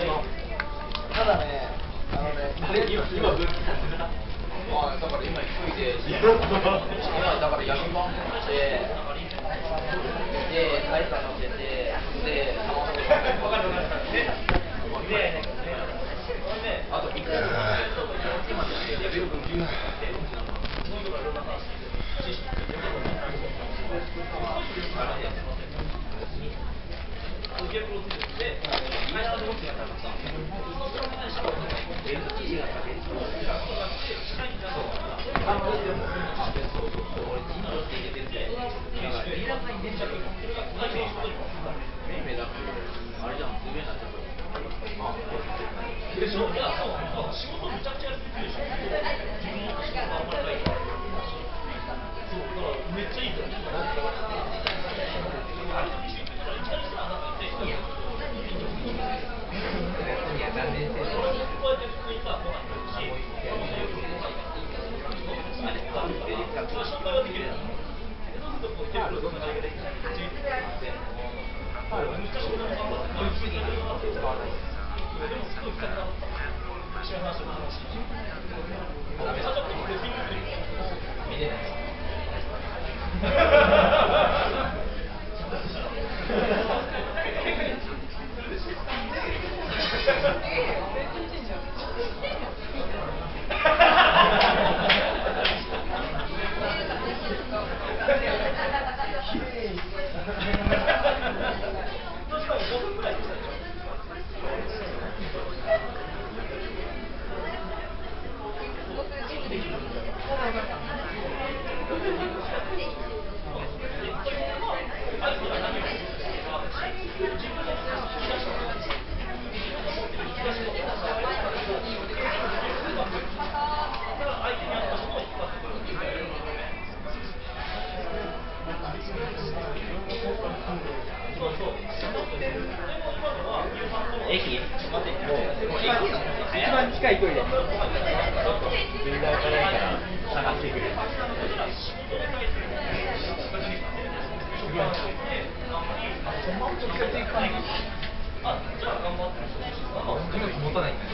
ただね、あのね、今、分岐なせた。まあ、だから今急いで、今だから闇バンして、で、大差乗せて、で、卵乗せて、で、あと肉を乗せて、で、ビューブンビューブンって、Get a little bit. でしょいや、そう、仕事むちゃくちゃやってるでしょ。使わない。ですごい深くなった。知らない人も楽しいし。家族にセッティングする見れない。確かに5分くらいでしたでしょ。駅？一番近い距離で探してくれ。荷物持たないんだよ